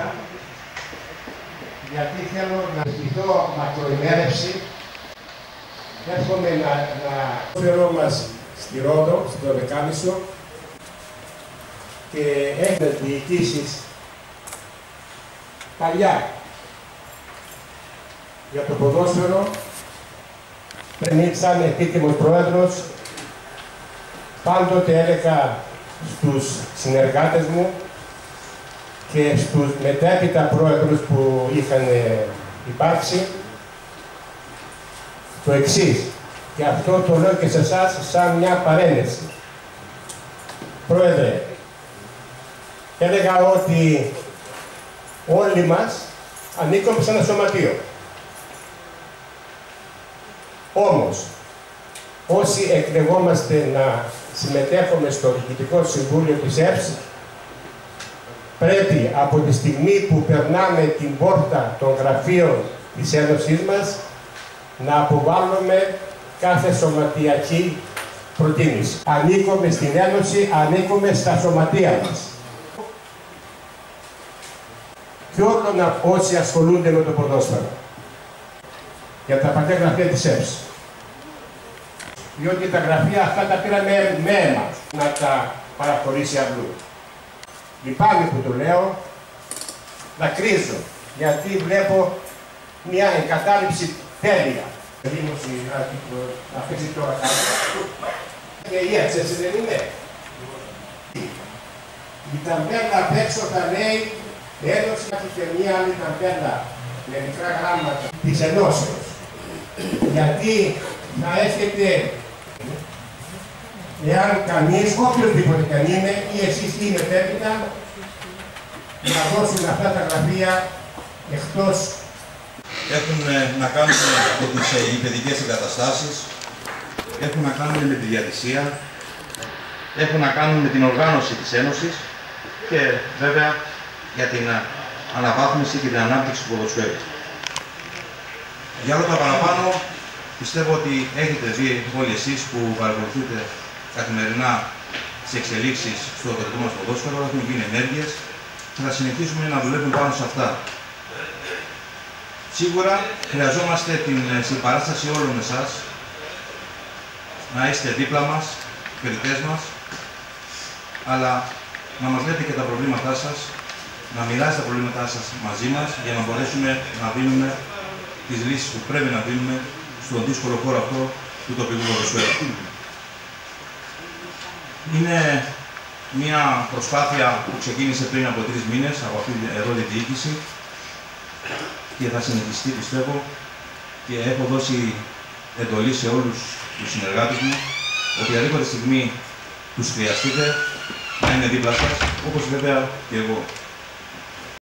σήμερα γιατί θέλω να ζητηθώ μακροημέρευση. Εύχομαι να, να φέρω μας στη Ρόδο, στο Δεκάμισο. Και έχουμε διοικήσεις παλιά. Για το ποδόσφαιρο πριν σαν επίτιμος πρόεδρος πάντοτε έλεγα στους συνεργάτες μου και στους μετέπειτα πρόεδρους που είχαν υπάρξει το εξής. Και αυτό το λέω και σε εσάς σαν μια παρένεση. Πρόεδρε, έλεγα ότι όλοι μας ανήκουμε σε ένα σωματείο. Όμως, όσοι εκλεγόμαστε να συμμετέχουμε στο Διοικητικό Συμβούλιο της ΕΠΣ, πρέπει από τη στιγμή που περνάμε την πόρτα των γραφείων της Ένωσής μας, να αποβάλουμε κάθε σωματιακή προτίμηση. Ανήκουμε στην Ένωση, ανήκουμε στα σωματεία μας. Και όλων όσοι ασχολούνται με το ποδόσφαιρο. Για τα πατέ γραφεία της ΕΠΣ. Διότι τα γραφεία αυτά τα πήραμε με αίμα να τα παραχωρήσει αλλού. Λυπάμαι που το λέω, να κρίζω, γιατί βλέπω μια εγκατάλειψη τέλεια. Δήμωση να παίξει τώρα Και η έτσι, έτσι δεν είναι; Η ταμπέλα απ' έξω θα λέει Ένωση και μία άλλη ταμπέλα με μικρά γράμματα της ενώσεως. Γιατί θα έχετε εάν κανείς, οποιοδήποτε καν είναι, ή εσείς ή μετέπειτα, να δώσουν αυτά τα γραφεία εκτός έχουν να κάνουν με τις παιδικές εγκαταστάσεις, έχουν να κάνουν με τη διατησία, έχουν να κάνουν με την οργάνωση της Ένωσης και βέβαια για την αναβάθμιση και την ανάπτυξη του ποδοσφαίρου. Για όλα τα παραπάνω, πιστεύω ότι έχετε δει όλοι εσείς που παρακολουθείτε καθημερινά τις εξελίξεις στο τοπικό μας ποδόσφαιρο, έχουν γίνει ενέργειες και θα συνεχίσουμε να δουλεύουμε πάνω σε αυτά. Σίγουρα χρειαζόμαστε την ε, συμπαράσταση όλων εσάς, να είστε δίπλα μας, παιδιτές μας, αλλά να μας λέτε και τα προβλήματά σας, να μοιράσετε τα προβλήματά σας μαζί μας, για να μπορέσουμε να δίνουμε τις λύσεις που πρέπει να δίνουμε στον δύσκολο χώρο αυτό του τοπικού ποδοσφαίρου. Είναι μια προσπάθεια που ξεκίνησε πριν από τρεις μήνες από αυτή εδώ τη διοίκηση και θα συνεχιστεί πιστεύω και έχω δώσει εντολή σε όλους τους συνεργάτες μου οποιαδήποτε στιγμή τους χρειαστείτε να είναι δίπλα σας, όπως βέβαια και εγώ.